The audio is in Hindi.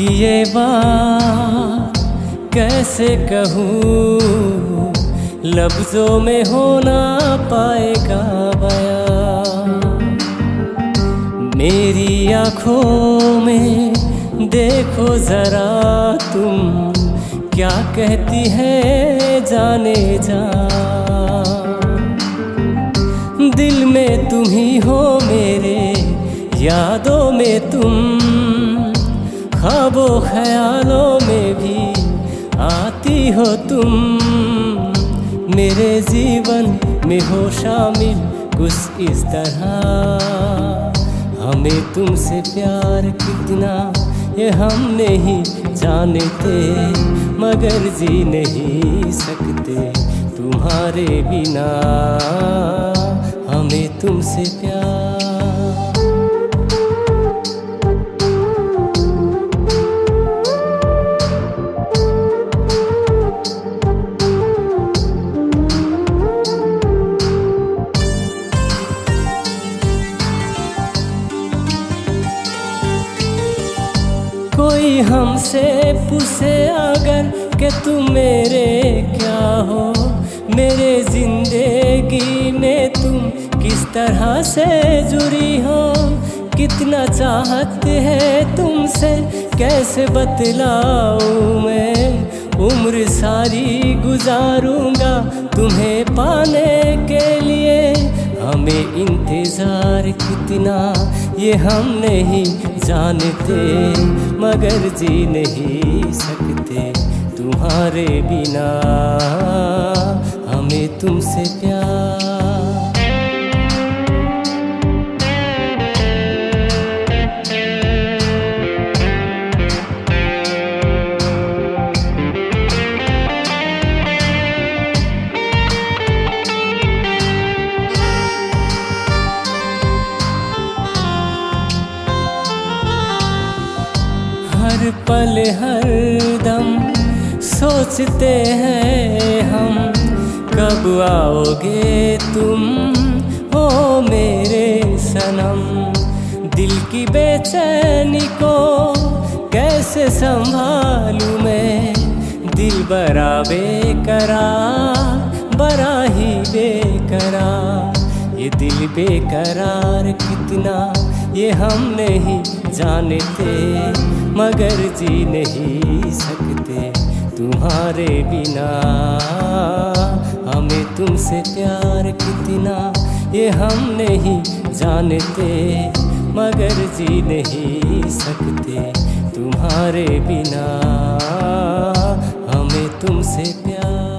ये बात कैसे कहूँ? लफ्जों में होना पाएगा बयां मेरी आँखों में देखो जरा तुम, क्या कहती है जाने जा दिल में तुम ही हो मेरे, यादों में तुम। ख्वाबों, ख्यालों में भी आती हो तुम। मेरे जीवन में हो शामिल कुछ इस तरह। हमें तुमसे प्यार कितना, ये हम नहीं जानते, मगर जी नहीं सकते तुम्हारे बिना। हमें तुमसे प्यार कोई हमसे पूछे अगर कि तुम मेरे क्या हो? मेरे ज़िंदगी में तुम किस तरह से जुड़ी हो? कितना चाहते है तुमसे कैसे बतलाऊं मैं? उम्र सारी गुजारूँगा तुम्हें पाने के लिए। हमें इंतज़ार कितना, ये हम नहीं जानते मगर जी नहीं सकते। तुम्हारे बिना हमें तुमसे प्यार हर पल हर दम सोचते हैं हम, कब आओगे तुम? ओ मेरे सनम, दिल की बेचैनी को कैसे संभालूं मैं? दिल बरा बेकरा बरा ही बेकरार। ये दिल बेकरार कितना, ये हम नहीं जानते, मगर जी नहीं सकते। तुम्हारे बिना हमें तुमसे प्यार कितना, ये हम नहीं जानते, मगर जी नहीं सकते। तुम्हारे बिना हमें तुमसे प्यार